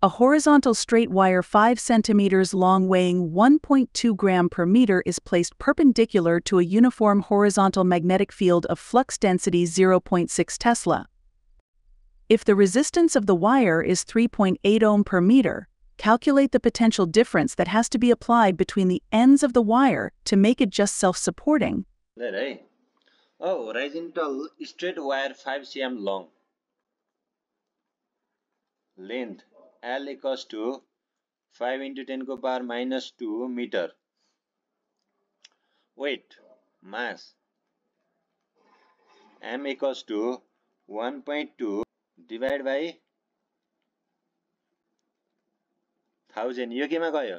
A horizontal straight wire 5 centimeters long weighing 1.2 gram per meter is placed perpendicular to a uniform horizontal magnetic field of flux density 0.6 Tesla. If the resistance of the wire is 3.8 ohm per meter, calculate the potential difference that has to be applied between the ends of the wire to make it just self-supporting. Eh? Oh, horizontal straight wire 5 cm long. Length L equals to five into टेनको power minus two metre weight mass M equals to one point two divide by thousand यो केमा गयो?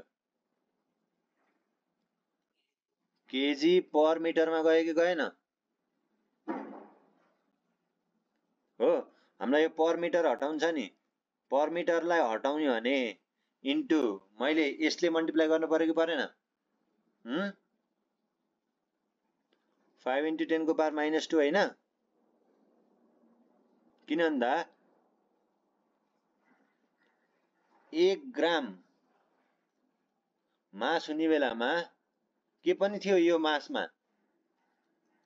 KG पर मिटरमा गयो कि गएन? हो हामीलाई यो पर मिटर हटाउँछ नि। पर मिटरलाई हटाउने भने इन्टु मैले यसले मल्टिप्लाई गर्नु पऱ्यो कि परेन फाइभ इन्टु टेनको पावर माइनस टू होइन? किन भन्दा एक ग्राम मास हुने बेलामा के पनि थियो यो मासमा?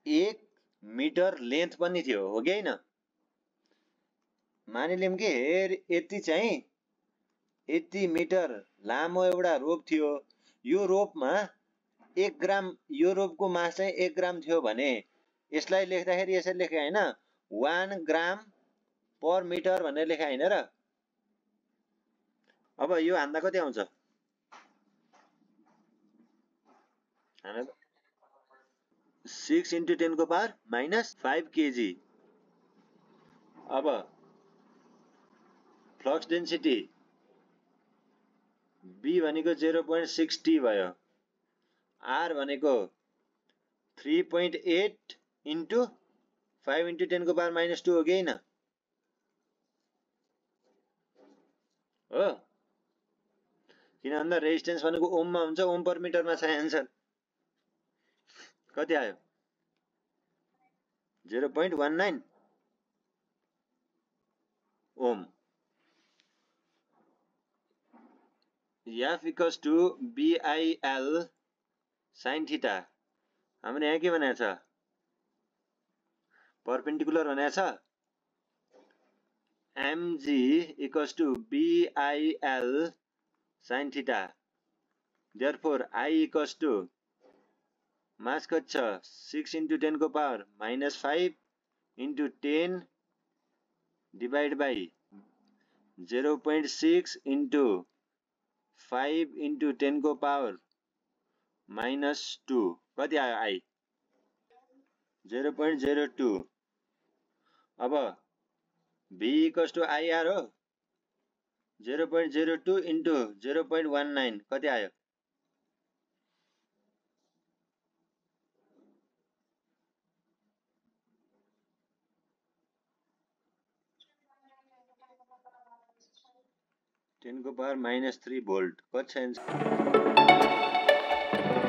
एक मिटर लेन्थ पनि थियो हो कि होइन? मानिलिउँ कि हेर यति चाहिँ यति मिटर लामो एउटा रोप थियो। यो रोपमा एक ग्राम यो रोपको मास चाहिँ एक ग्राम थियो भने यसलाई लेख्दाखेरि यसरी लेखे होइन वान ग्राम पर मिटर भनेर लेखा होइन र। अब यो हान्दा कति आउँछ? सिक्स इन्टु टेनको पावर माइनस फाइभ केजी। अब फ्लक्स डेन्सिटी बी भनेको जेरो पोइन्ट सिक्स टी भयो। आर भनेको three point eight into five into टेनको पावर माइनस टू हो कि होइन? हो। किन भन्दा रेजिस्टेन्स भनेको ओममा हुन्छ ओम पर मिटरमा छ एन्सर। कति आयो? Zero point one nine ohm F equals to BIL sine theta हामीले यहाँ के भनेको छ? पर्पेन्डिकुलर भनेको छ। MG equals to BIL sine theta therefore I equals to mass कति छ। सिक्स इन्टु टेनको power minus five into ten divide by zero point six into five into टेनको पावर माइनस टू कति आयो? I. Zero point zero two अब भी equals to IR हो zero point zero two into zero point one nine कति आयो? Ten को power minus three bolt कुछ